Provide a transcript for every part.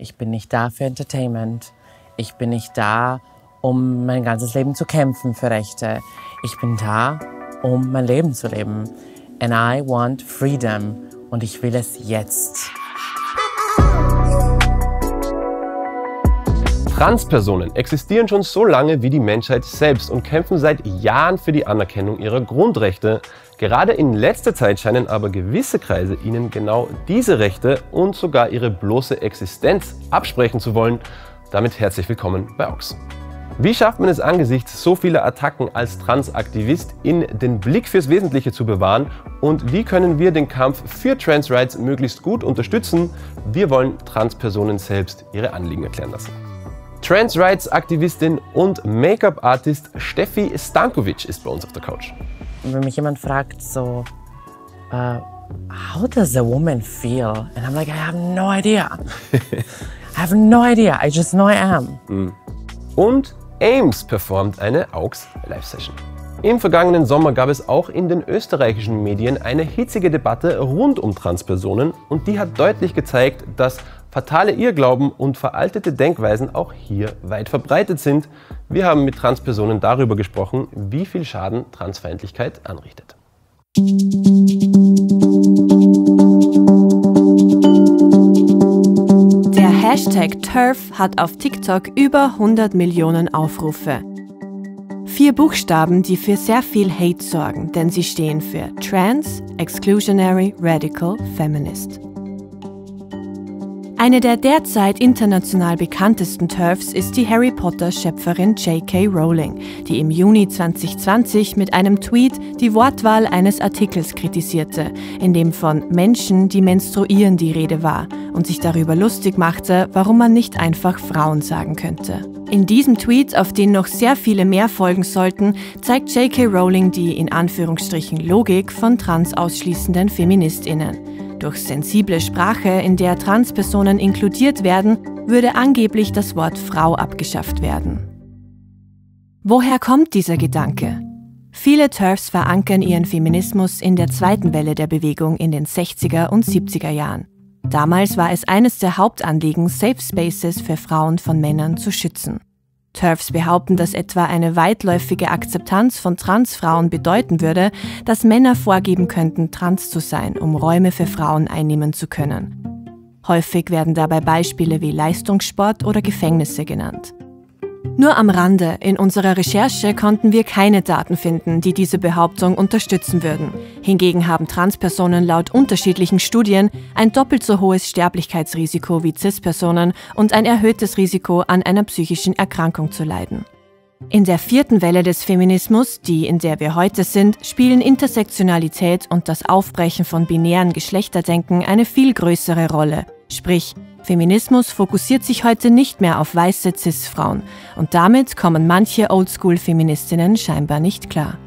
Ich bin nicht da für Entertainment. Ich bin nicht da, um mein ganzes Leben zu kämpfen für Rechte. Ich bin da, um mein Leben zu leben. And I want freedom. Und ich will es jetzt. Transpersonen existieren schon so lange wie die Menschheit selbst und kämpfen seit Jahren für die Anerkennung ihrer Grundrechte. Gerade in letzter Zeit scheinen aber gewisse Kreise ihnen genau diese Rechte und sogar ihre bloße Existenz absprechen zu wollen. Damit herzlich willkommen bei Ox. Wie schafft man es angesichts so vieler Attacken als Transaktivist in den Blick fürs Wesentliche zu bewahren und wie können wir den Kampf für Trans Rights möglichst gut unterstützen? Wir wollen Transpersonen selbst ihre Anliegen erklären lassen. Trans Rights Aktivistin und Make-up-Artist Steffi Stankovic ist bei uns auf der Couch. Wenn mich jemand fragt, so, uh, how does a woman feel? And I'm like, I have no idea. I have no idea. I just know I am. Mm. Und Ames performt eine AUX Live-Session. Im vergangenen Sommer gab es auch in den österreichischen Medien eine hitzige Debatte rund um Transpersonen und die hat deutlich gezeigt, dass fatale Irrglauben und veraltete Denkweisen auch hier weit verbreitet sind. Wir haben mit Transpersonen darüber gesprochen, wie viel Schaden Transfeindlichkeit anrichtet. Der Hashtag TERF hat auf TikTok über 100 Millionen Aufrufe. Vier Buchstaben, die für sehr viel Hate sorgen, denn sie stehen für Trans, Exclusionary, Radical, Feminist. Eine der derzeit international bekanntesten TERFs ist die Harry Potter-Schöpferin J.K. Rowling, die im Juni 2020 mit einem Tweet die Wortwahl eines Artikels kritisierte, in dem von Menschen, die menstruieren, die Rede war und sich darüber lustig machte, warum man nicht einfach Frauen sagen könnte. In diesem Tweet, auf den noch sehr viele mehr folgen sollten, zeigt J.K. Rowling die in Anführungsstrichen Logik von transausschließenden Feministinnen. Durch sensible Sprache, in der Transpersonen inkludiert werden, würde angeblich das Wort Frau abgeschafft werden. Woher kommt dieser Gedanke? Viele TERFs verankern ihren Feminismus in der zweiten Welle der Bewegung in den 60er und 70er Jahren. Damals war es eines der Hauptanliegen, Safe Spaces für Frauen von Männern zu schützen. TERFs behaupten, dass etwa eine weitläufige Akzeptanz von Transfrauen bedeuten würde, dass Männer vorgeben könnten, trans zu sein, um Räume für Frauen einnehmen zu können. Häufig werden dabei Beispiele wie Leistungssport oder Gefängnisse genannt. Nur am Rande, in unserer Recherche konnten wir keine Daten finden, die diese Behauptung unterstützen würden. Hingegen haben Transpersonen laut unterschiedlichen Studien ein doppelt so hohes Sterblichkeitsrisiko wie Cis-Personen und ein erhöhtes Risiko, an einer psychischen Erkrankung zu leiden. In der vierten Welle des Feminismus, die in der wir heute sind, spielen Intersektionalität und das Aufbrechen von binären Geschlechterdenken eine viel größere Rolle. Sprich, Feminismus fokussiert sich heute nicht mehr auf weiße CIS-Frauen und damit kommen manche Oldschool-Feministinnen scheinbar nicht klar.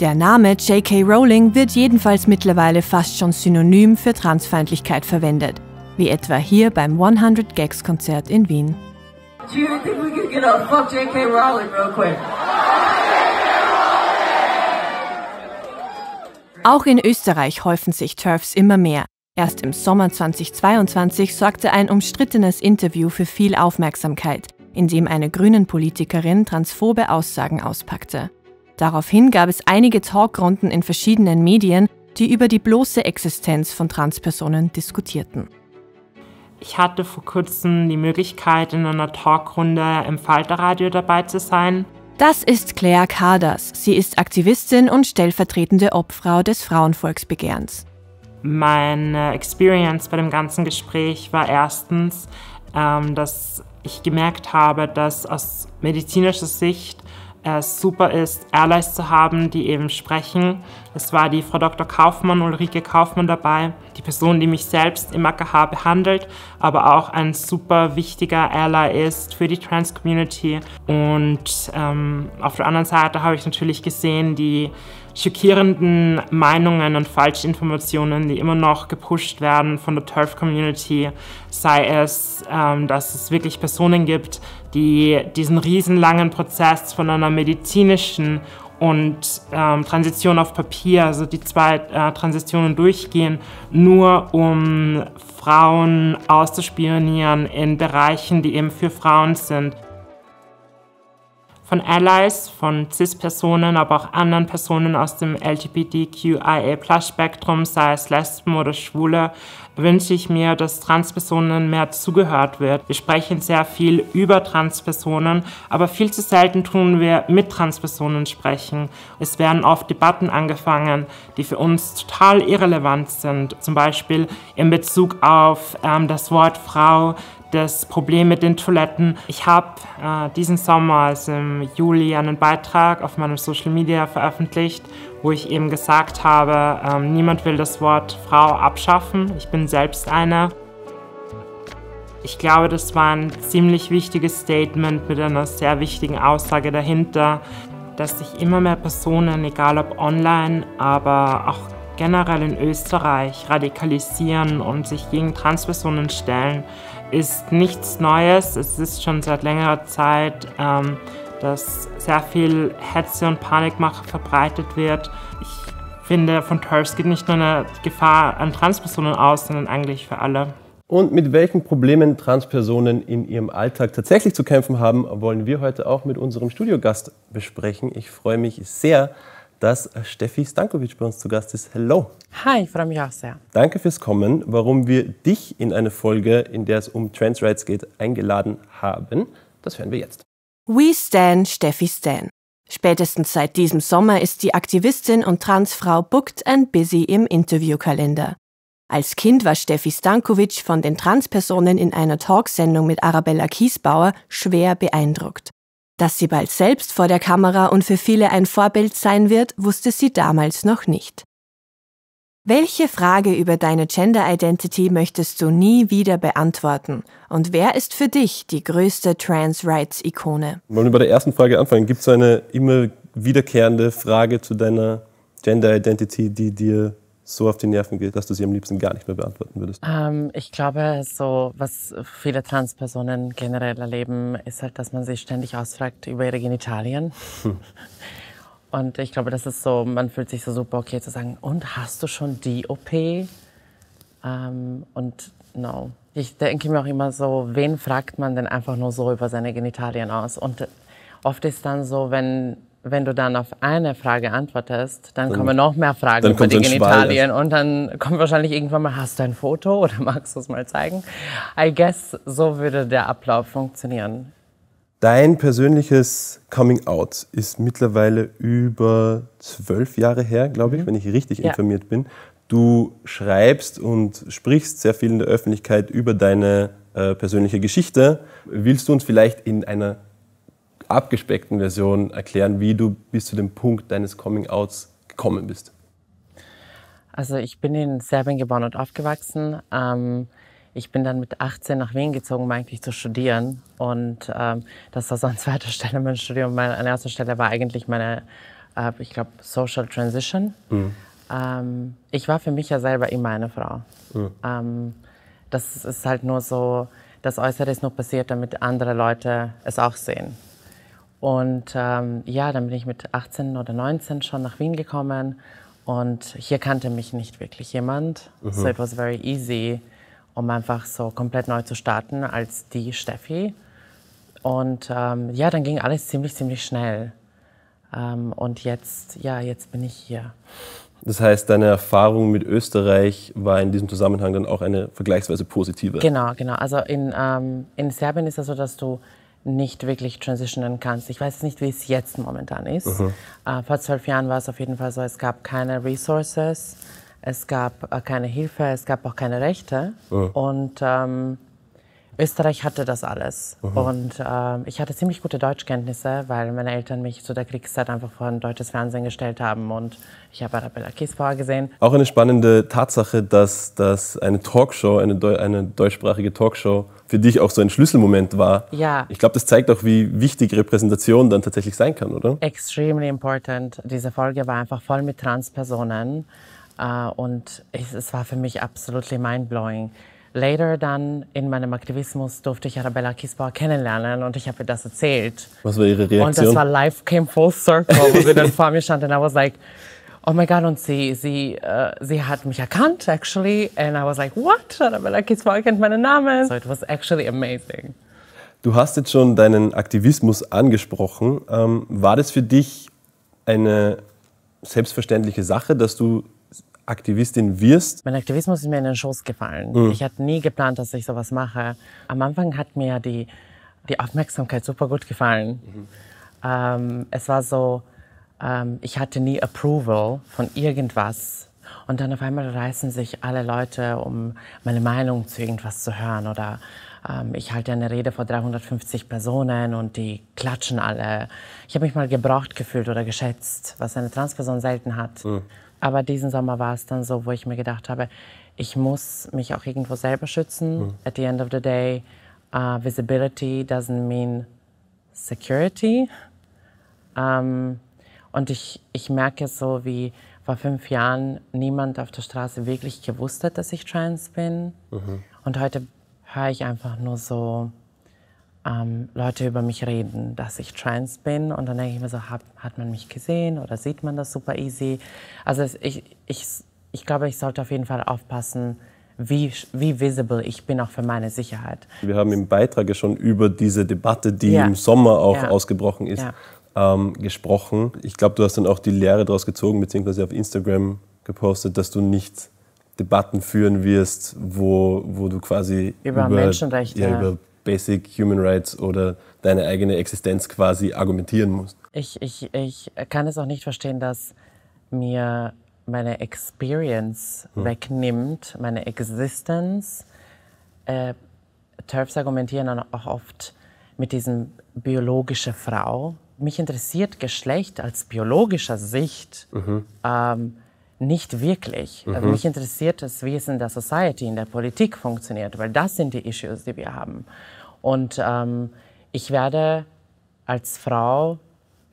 Der Name J.K. Rowling wird jedenfalls mittlerweile fast schon synonym für Transfeindlichkeit verwendet, wie etwa hier beim 100 Gags Konzert in Wien. Auch in Österreich häufen sich TERFs immer mehr. Erst im Sommer 2022 sorgte ein umstrittenes Interview für viel Aufmerksamkeit, in dem eine grünen Politikerin transphobe Aussagen auspackte. Daraufhin gab es einige Talkrunden in verschiedenen Medien, die über die bloße Existenz von Transpersonen diskutierten. Ich hatte vor kurzem die Möglichkeit, in einer Talkrunde im Falterradio dabei zu sein. Das ist Claire Karders. Sie ist Aktivistin und stellvertretende Obfrau des Frauenvolksbegehrens. Meine Experience bei dem ganzen Gespräch war erstens, ähm, dass ich gemerkt habe, dass aus medizinischer Sicht es super ist, Allies zu haben, die eben sprechen. Es war die Frau Dr. Kaufmann, Ulrike Kaufmann dabei, die Person, die mich selbst im AKH behandelt, aber auch ein super wichtiger Ally ist für die Trans-Community. Und ähm, auf der anderen Seite habe ich natürlich gesehen, die schockierenden Meinungen und Falschinformationen, die immer noch gepusht werden von der Turf-Community, sei es, ähm, dass es wirklich Personen gibt, die diesen riesenlangen Prozess von einer medizinischen und ähm, Transition auf Papier, also die zwei äh, Transitionen durchgehen, nur um Frauen auszuspionieren in Bereichen, die eben für Frauen sind von Allies, von CIS-Personen, aber auch anderen Personen aus dem LGBTQIA-Plus-Spektrum, sei es Lesben oder Schwule, wünsche ich mir, dass Transpersonen mehr zugehört wird. Wir sprechen sehr viel über Transpersonen, aber viel zu selten tun wir mit Transpersonen sprechen. Es werden oft Debatten angefangen, die für uns total irrelevant sind. Zum Beispiel in Bezug auf ähm, das Wort Frau, das Problem mit den Toiletten. Ich habe äh, diesen Sommer, also im Juli, einen Beitrag auf meinem Social Media veröffentlicht, wo ich eben gesagt habe, ähm, niemand will das Wort Frau abschaffen. Ich bin selbst eine. Ich glaube, das war ein ziemlich wichtiges Statement mit einer sehr wichtigen Aussage dahinter, dass sich immer mehr Personen, egal ob online, aber auch generell in Österreich, radikalisieren und sich gegen Transpersonen stellen ist nichts Neues. Es ist schon seit längerer Zeit, ähm, dass sehr viel Hetze und Panikmache verbreitet wird. Ich finde, von TERFs geht nicht nur eine Gefahr an Transpersonen aus, sondern eigentlich für alle. Und mit welchen Problemen Transpersonen in ihrem Alltag tatsächlich zu kämpfen haben, wollen wir heute auch mit unserem Studiogast besprechen. Ich freue mich sehr, dass Steffi Stankovic bei uns zu Gast ist. Hello. Hi, ich freue mich auch sehr. Danke fürs Kommen. Warum wir dich in eine Folge, in der es um Trans Rights geht, eingeladen haben, das hören wir jetzt. We Stan Steffi Stan. Spätestens seit diesem Sommer ist die Aktivistin und Transfrau booked and busy im Interviewkalender. Als Kind war Steffi Stankovic von den Transpersonen in einer Talksendung mit Arabella Kiesbauer schwer beeindruckt. Dass sie bald selbst vor der Kamera und für viele ein Vorbild sein wird, wusste sie damals noch nicht. Welche Frage über deine Gender Identity möchtest du nie wieder beantworten? Und wer ist für dich die größte Trans Rights Ikone? Wollen wir bei der ersten Frage anfangen? Gibt es eine immer wiederkehrende Frage zu deiner Gender Identity, die dir so auf die Nerven geht, dass du sie am liebsten gar nicht mehr beantworten würdest? Ähm, ich glaube, so was viele Transpersonen generell erleben, ist halt, dass man sich ständig ausfragt über ihre Genitalien. Hm. Und ich glaube, das ist so, man fühlt sich so super okay zu sagen, und hast du schon die OP? Ähm, und no. Ich denke mir auch immer so, wen fragt man denn einfach nur so über seine Genitalien aus? Und oft ist dann so, wenn wenn du dann auf eine Frage antwortest, dann, dann kommen noch mehr Fragen über die Genitalien und dann kommt wahrscheinlich irgendwann mal, hast du ein Foto oder magst du es mal zeigen? I guess, so würde der Ablauf funktionieren. Dein persönliches Coming Out ist mittlerweile über zwölf Jahre her, glaube ich, mhm. wenn ich richtig ja. informiert bin. Du schreibst und sprichst sehr viel in der Öffentlichkeit über deine äh, persönliche Geschichte. Willst du uns vielleicht in einer abgespeckten Version erklären, wie du bis zu dem Punkt deines Coming-Outs gekommen bist? Also ich bin in Serbien geboren und aufgewachsen. Ähm, ich bin dann mit 18 nach Wien gezogen, um eigentlich zu studieren. Und ähm, das war so an zweiter Stelle mein Studium. Meine, an erster Stelle war eigentlich meine, äh, ich glaube, Social Transition. Mhm. Ähm, ich war für mich ja selber immer eine Frau. Mhm. Ähm, das ist halt nur so, das Äußere ist nur passiert, damit andere Leute es auch sehen. Und ähm, ja, dann bin ich mit 18 oder 19 schon nach Wien gekommen und hier kannte mich nicht wirklich jemand. Mhm. So it was very easy, um einfach so komplett neu zu starten als die Steffi. Und ähm, ja, dann ging alles ziemlich, ziemlich schnell. Ähm, und jetzt, ja, jetzt bin ich hier. Das heißt, deine Erfahrung mit Österreich war in diesem Zusammenhang dann auch eine vergleichsweise positive? Genau, genau. Also in, ähm, in Serbien ist es so, dass du nicht wirklich transitionen kannst. Ich weiß nicht, wie es jetzt momentan ist. Mhm. Äh, vor zwölf Jahren war es auf jeden Fall so, es gab keine Resources, es gab äh, keine Hilfe, es gab auch keine Rechte. Mhm. Und ähm, Österreich hatte das alles. Mhm. Und ähm, ich hatte ziemlich gute Deutschkenntnisse, weil meine Eltern mich zu der Kriegszeit einfach vor ein deutsches Fernsehen gestellt haben und ich habe Arabella Kiesbauer gesehen. Auch eine spannende Tatsache, dass, dass eine Talkshow, eine, eine deutschsprachige Talkshow für dich auch so ein Schlüsselmoment war. Ja. Ich glaube, das zeigt auch, wie wichtig Repräsentation dann tatsächlich sein kann, oder? Extremely important. Diese Folge war einfach voll mit Transpersonen uh, und es, es war für mich absolut mindblowing later dann in meinem Aktivismus durfte ich Arabella Kiesbauer kennenlernen und ich habe ihr das erzählt. Was war Ihre Reaktion? Und das war life came full circle, wo sie dann vor mir stand und I was like, oh my God, und sie, sie, uh, sie hat mich erkannt, actually. And I was like, what? Arabella Kiesbauer kennt meinen Namen. So it was actually amazing. Du hast jetzt schon deinen Aktivismus angesprochen. Ähm, war das für dich eine selbstverständliche Sache, dass du Aktivistin wirst? Mein Aktivismus ist mir in den Schoß gefallen. Mhm. Ich hatte nie geplant, dass ich sowas mache. Am Anfang hat mir die, die Aufmerksamkeit super gut gefallen. Mhm. Ähm, es war so, ähm, ich hatte nie Approval von irgendwas. Und dann auf einmal reißen sich alle Leute, um meine Meinung zu irgendwas zu hören. Oder ähm, ich halte eine Rede vor 350 Personen und die klatschen alle. Ich habe mich mal gebraucht gefühlt oder geschätzt, was eine Transperson selten hat. Mhm. Aber diesen Sommer war es dann so, wo ich mir gedacht habe, ich muss mich auch irgendwo selber schützen. Mhm. At the end of the day, uh, visibility doesn't mean security. Um, ähm, und ich, ich merke so, wie vor fünf Jahren niemand auf der Straße wirklich gewusst hat, dass ich trans bin. Mhm. Und heute höre ich einfach nur so ähm, Leute über mich reden, dass ich trans bin. Und dann denke ich mir so, hat, hat man mich gesehen oder sieht man das super easy? Also ich, ich, ich glaube, ich sollte auf jeden Fall aufpassen, wie, wie visible ich bin, auch für meine Sicherheit. Wir haben im Beitrag ja schon über diese Debatte, die ja. im Sommer auch ja. ausgebrochen ist, ja. ähm, gesprochen. Ich glaube, du hast dann auch die Lehre daraus gezogen, beziehungsweise auf Instagram gepostet, dass du nicht Debatten führen wirst, wo, wo du quasi über, über Menschenrechte, ja, über Basic Human Rights oder deine eigene Existenz quasi argumentieren musst. Ich, ich, ich kann es auch nicht verstehen, dass mir meine Experience hm. wegnimmt, meine Existenz. Äh, TERFs argumentieren dann auch oft mit diesem biologische Frau. Mich interessiert Geschlecht als biologischer Sicht. Mhm. Ähm, nicht wirklich. Mhm. Also mich interessiert es, wie es in der Society, in der Politik funktioniert, weil das sind die Issues, die wir haben. Und ähm, ich werde als Frau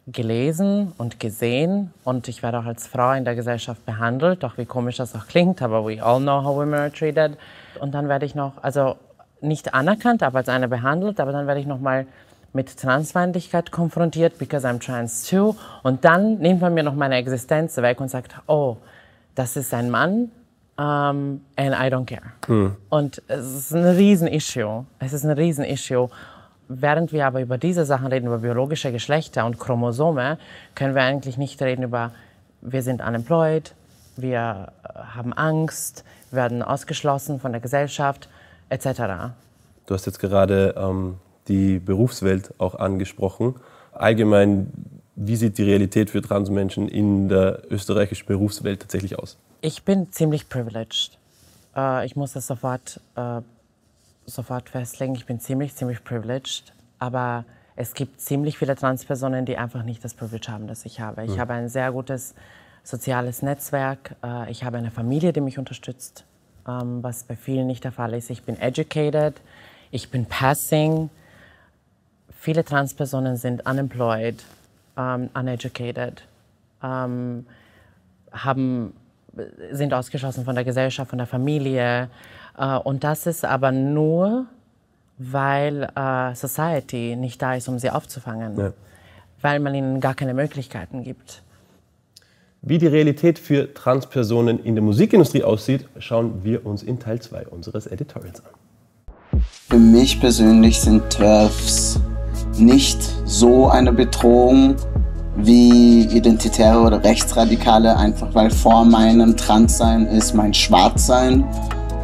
gelesen und gesehen und ich werde auch als Frau in der Gesellschaft behandelt, auch wie komisch das auch klingt, aber we all know how women are treated. Und dann werde ich noch, also nicht anerkannt, aber als eine behandelt, aber dann werde ich noch mal mit Transfeindlichkeit konfrontiert, because I'm trans too. Und dann nimmt man mir noch meine Existenz weg und sagt, oh, das ist ein Mann, um, and I don't care. Hm. Und es ist ein Riesen-Issue. Es ist ein Riesen-Issue. Während wir aber über diese Sachen reden, über biologische Geschlechter und Chromosome, können wir eigentlich nicht reden über, wir sind unemployed, wir äh, haben Angst, werden ausgeschlossen von der Gesellschaft, etc. Du hast jetzt gerade ähm, die Berufswelt auch angesprochen. Allgemein wie sieht die Realität für Transmenschen in der österreichischen Berufswelt tatsächlich aus? Ich bin ziemlich privileged. Äh, ich muss das sofort, äh, sofort festlegen. Ich bin ziemlich, ziemlich privileged. Aber es gibt ziemlich viele Transpersonen, die einfach nicht das Privilege haben, das ich habe. Ich mhm. habe ein sehr gutes soziales Netzwerk. Äh, ich habe eine Familie, die mich unterstützt, ähm, was bei vielen nicht der Fall ist. Ich bin educated. Ich bin passing. Viele Transpersonen sind unemployed um, ähm, uneducated, um, ähm, haben, sind ausgeschlossen von der Gesellschaft, von der Familie. Uh, und das ist aber nur, weil uh, Society nicht da ist, um sie aufzufangen, ja. weil man ihnen gar keine Möglichkeiten gibt. Wie die Realität für Transpersonen in der Musikindustrie aussieht, schauen wir uns in Teil 2 unseres Editorials an. Für mich persönlich sind TERFs nicht so eine Bedrohung wie Identitäre oder Rechtsradikale, einfach weil vor meinem Transsein ist mein Schwarzsein.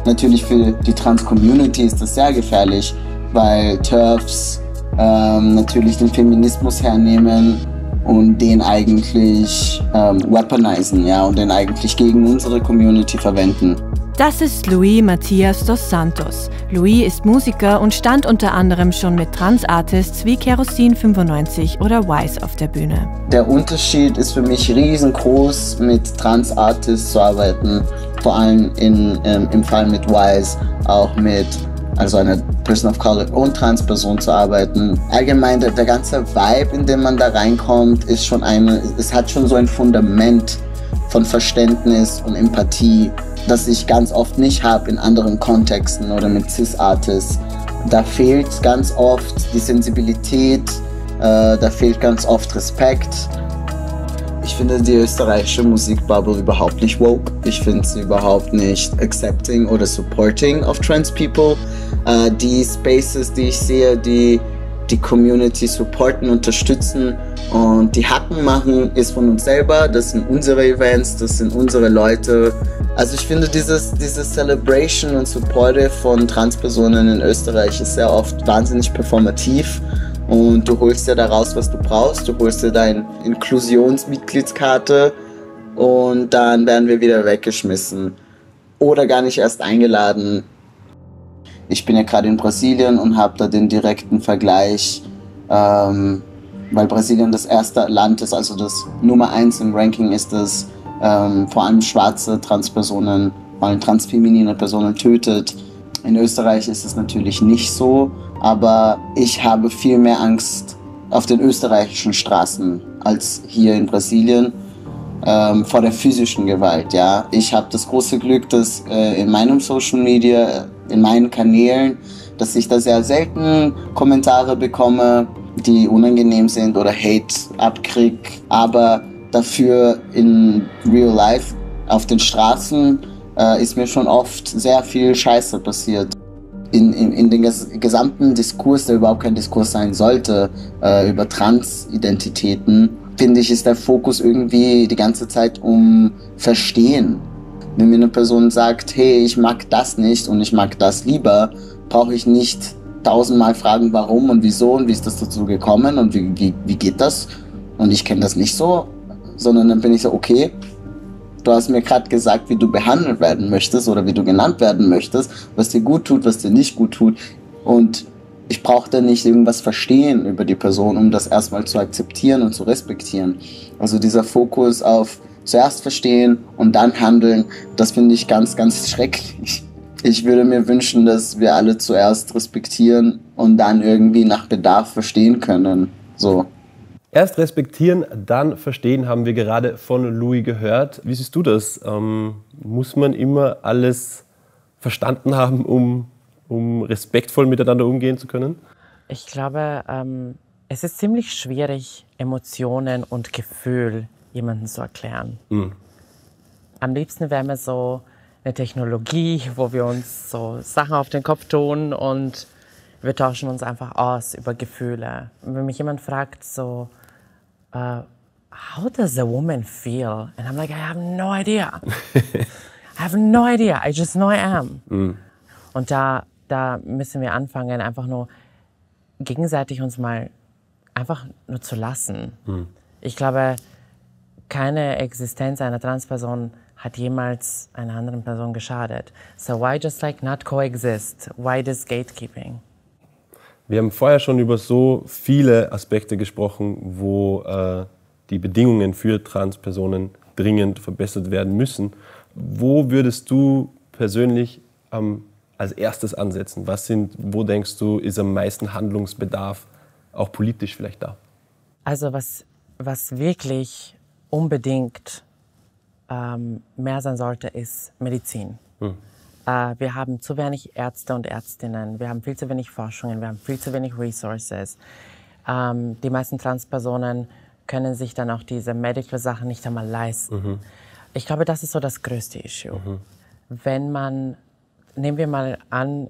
Natürlich für die Trans-Community ist das sehr gefährlich, weil TERFs ähm, natürlich den Feminismus hernehmen und den eigentlich ähm, weaponisen ja, und den eigentlich gegen unsere Community verwenden. Das ist Louis Matthias dos Santos. Louis ist Musiker und stand unter anderem schon mit Trans-Artists wie Kerosin 95 oder Wise auf der Bühne. Der Unterschied ist für mich riesengroß, mit Trans-Artists zu arbeiten. Vor allem in, ähm, im Fall mit Wise, auch mit also einer Person of Color und Transperson zu arbeiten. Allgemein der, der ganze Vibe, in dem man da reinkommt, ist schon eine, es hat schon so ein Fundament von Verständnis und Empathie, das ich ganz oft nicht habe in anderen Kontexten oder mit Cis-Artists. Da fehlt ganz oft die Sensibilität, äh, da fehlt ganz oft Respekt. Ich finde die österreichische Musikbubble überhaupt nicht woke. Ich finde sie überhaupt nicht accepting oder supporting of trans people. Äh, die Spaces, die ich sehe, die die Community supporten, unterstützen und die Hacken machen, ist von uns selber. Das sind unsere Events, das sind unsere Leute. Also ich finde dieses, dieses Celebration und Supporte von Transpersonen in Österreich ist sehr oft wahnsinnig performativ und du holst dir daraus, was du brauchst. Du holst dir deine Inklusionsmitgliedskarte und dann werden wir wieder weggeschmissen oder gar nicht erst eingeladen. Ich bin ja gerade in Brasilien und habe da den direkten Vergleich, ähm, weil Brasilien das erste Land ist, also das Nummer eins im Ranking ist, das ähm, vor allem schwarze Transpersonen, vor allem transfeminine Personen tötet. In Österreich ist es natürlich nicht so, aber ich habe viel mehr Angst auf den österreichischen Straßen als hier in Brasilien ähm, vor der physischen Gewalt. Ja, ich habe das große Glück, dass äh, in meinem Social Media in meinen Kanälen, dass ich da sehr selten Kommentare bekomme, die unangenehm sind oder Hate abkrieg, aber dafür in Real Life auf den Straßen äh, ist mir schon oft sehr viel Scheiße passiert. In, in, in den gesamten Diskurs, der überhaupt kein Diskurs sein sollte, äh, über Transidentitäten, finde ich, ist der Fokus irgendwie die ganze Zeit um Verstehen wenn mir eine Person sagt, hey, ich mag das nicht und ich mag das lieber, brauche ich nicht tausendmal fragen, warum und wieso und wie ist das dazu gekommen und wie, wie, wie geht das und ich kenne das nicht so, sondern dann bin ich so, okay, du hast mir gerade gesagt, wie du behandelt werden möchtest oder wie du genannt werden möchtest, was dir gut tut, was dir nicht gut tut und ich brauche da nicht irgendwas verstehen über die Person, um das erstmal zu akzeptieren und zu respektieren. Also dieser Fokus auf zuerst verstehen und dann handeln, das finde ich ganz, ganz schrecklich. Ich würde mir wünschen, dass wir alle zuerst respektieren und dann irgendwie nach Bedarf verstehen können. So. Erst respektieren, dann verstehen, haben wir gerade von Louis gehört. Wie siehst du das? Ähm, muss man immer alles verstanden haben, um, um respektvoll miteinander umgehen zu können? Ich glaube, ähm, es ist ziemlich schwierig, Emotionen und Gefühl jemandem zu erklären. Mhm. Am liebsten wäre mir so eine Technologie, wo wir uns so Sachen auf den Kopf tun und wir tauschen uns einfach aus über Gefühle. Wenn mich jemand fragt so, uh, how does a woman feel? And I'm like, I have no idea. I have no idea. I just know I am. Mhm. Und da, da müssen wir anfangen, einfach nur gegenseitig uns mal einfach nur zu lassen. Mhm. Ich glaube, keine Existenz einer Transperson hat jemals einer anderen Person geschadet. So why just like not coexist? Why this gatekeeping? Wir haben vorher schon über so viele Aspekte gesprochen, wo äh, die Bedingungen für Transpersonen dringend verbessert werden müssen. Wo würdest du persönlich ähm, als erstes ansetzen? Was sind, wo denkst du, ist am meisten Handlungsbedarf, auch politisch vielleicht da? Also was, was wirklich unbedingt ähm, mehr sein sollte, ist Medizin. Hm. Äh, wir haben zu wenig Ärzte und Ärztinnen, wir haben viel zu wenig Forschungen, wir haben viel zu wenig Resources. Ähm, die meisten Transpersonen können sich dann auch diese Medical-Sachen nicht einmal leisten. Mhm. Ich glaube, das ist so das größte Issue. Mhm. Wenn man, nehmen wir mal an,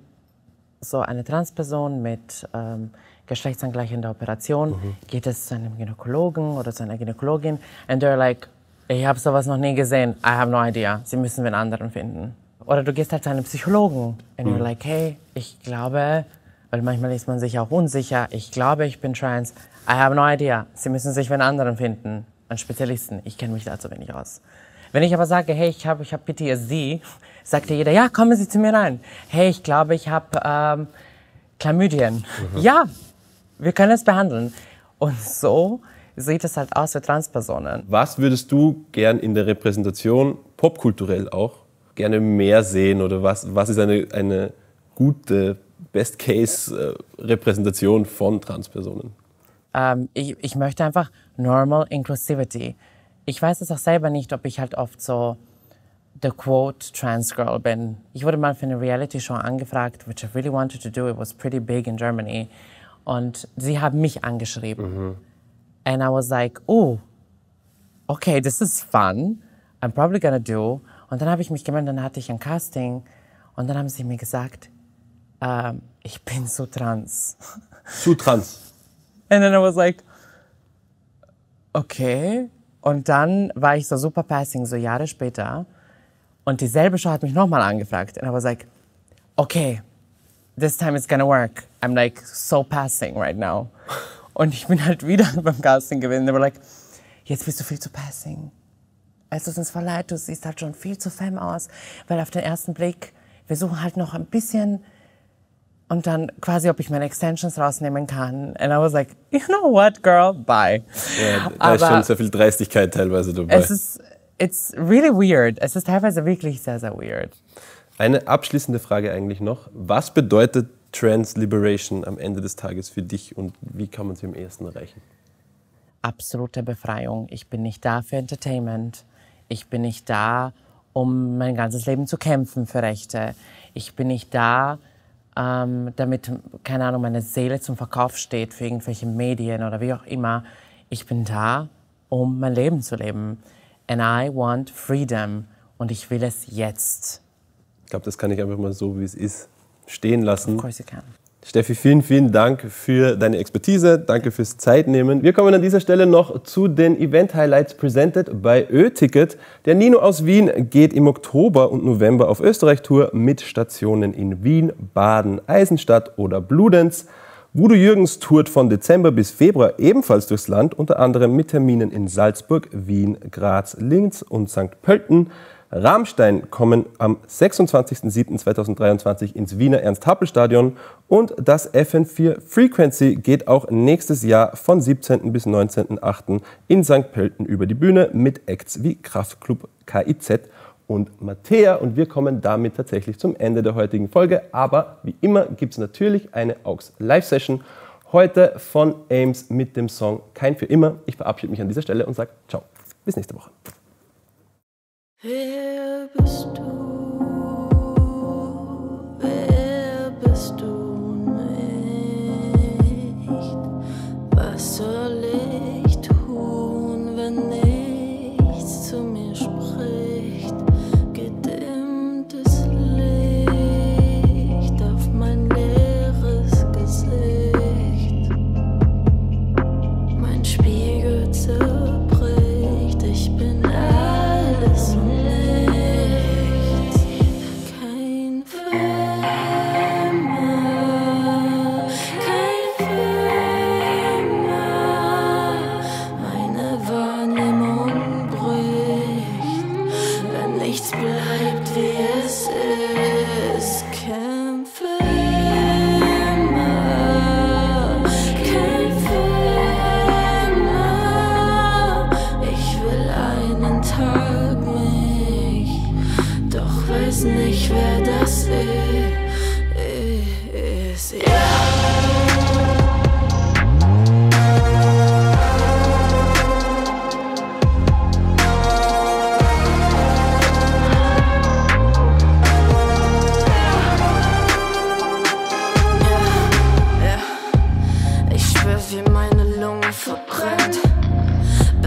so eine Transperson mit ähm, geschlechtsangleichende Operation, mhm. geht es zu einem Gynäkologen oder zu einer Gynäkologin and they're like, ich habe sowas noch nie gesehen, I have no idea, sie müssen einen anderen finden. Oder du gehst halt zu einem Psychologen and mhm. you're like, hey, ich glaube, weil manchmal ist man sich auch unsicher, ich glaube, ich bin trans, I have no idea, sie müssen sich einen anderen finden, einen Spezialisten, ich kenne mich dazu wenig aus. Wenn ich aber sage, hey, ich habe ich hab PTSD, sagt dir jeder, ja, kommen Sie zu mir rein. Hey, ich glaube, ich habe ähm, Chlamydien. Mhm. Ja, wir können es behandeln. Und so sieht es halt aus für Transpersonen. Was würdest du gern in der Repräsentation, popkulturell auch, gerne mehr sehen? Oder was, was ist eine, eine gute Best-Case-Repräsentation von Transpersonen? Ähm, ich, ich möchte einfach Normal Inclusivity. ich weiß es auch selber nicht, ob ich halt oft so the quote trans girl bin. Ich wurde mal für eine Reality Show angefragt, which I really wanted to do. It was pretty big in Germany. Und sie haben mich angeschrieben. Mhm. And I was like, oh, okay, this is fun. I'm probably gonna do. Und dann habe ich mich gemeldet, dann hatte ich ein Casting. Und dann haben sie mir gesagt, ähm, ich bin so trans. Zu trans. And then I was like, okay. Und dann war ich so super passing, so Jahre später. Und dieselbe Show hat mich nochmal angefragt. And I was like, okay, this time it's gonna work. I'm like so passing right now. Und ich bin halt wieder beim Casting gewesen. They were like, jetzt bist du viel zu passing. Es tut uns voll leid, du siehst halt schon viel zu femme aus. Weil auf den ersten Blick, wir suchen halt noch ein bisschen und dann quasi, ob ich meine Extensions rausnehmen kann. And I was like, you know what, girl, bye. Ja, da ist Aber- schon sehr viel Dreistigkeit teilweise dabei. Es ist, it's really weird. Es ist teilweise wirklich sehr, sehr weird. Eine abschließende Frage eigentlich noch. Was bedeutet Trans Liberation am Ende des Tages für dich und wie kann man sie am ehesten erreichen? Absolute Befreiung. Ich bin nicht da für Entertainment. Ich bin nicht da, um mein ganzes Leben zu kämpfen für Rechte. Ich bin nicht da, ähm, damit, keine Ahnung, meine Seele zum Verkauf steht für irgendwelche Medien oder wie auch immer. Ich bin da, um mein Leben zu leben. And I want freedom. Und ich will es jetzt. Ich glaube, das kann ich einfach mal so, wie es ist, stehen lassen. Of course you can. Steffi, vielen, vielen Dank für deine Expertise. Danke fürs Zeitnehmen. Wir kommen an dieser Stelle noch zu den Event-Highlights presented bei Ö-Ticket. Der Nino aus Wien geht im Oktober und November auf Österreich-Tour mit Stationen in Wien, Baden, Eisenstadt oder Bludenz. Voodoo Jürgens tourt von Dezember bis Februar ebenfalls durchs Land, unter anderem mit Terminen in Salzburg, Wien, Graz, Linz und St. Pölten. Rammstein kommen am 26.07.2023 ins Wiener Ernst-Happel-Stadion und das FM4 Frequency geht auch nächstes Jahr von 17. bis 19.08. in St. Pölten über die Bühne mit Acts wie Kraftklub KIZ und Mattea. Und wir kommen damit tatsächlich zum Ende der heutigen Folge. Aber wie immer gibt es natürlich eine AUX Live-Session. Heute von Ames mit dem Song Kein für immer. Ich verabschiede mich an dieser Stelle und sage ciao. Bis nächste Woche. Wer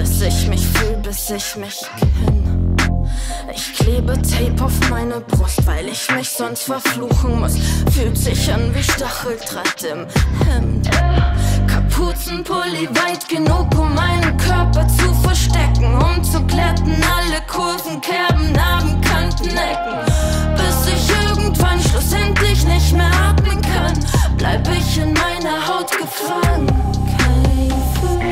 Bis ich mich fühl, bis ich mich kenn. Ich klebe Tape auf meine Brust, weil ich mich sonst verfluchen muss. Fühlt sich an wie Stacheldraht im Hemd. Kapuzenpulli weit genug, um meinen Körper zu verstecken. Um zu glätten, alle Kurven, Kerben, Narben, Kanten, Ecken. Bis ich irgendwann schlussendlich nicht mehr atmen kann, bleib ich in meiner Haut gefangen. Kein Film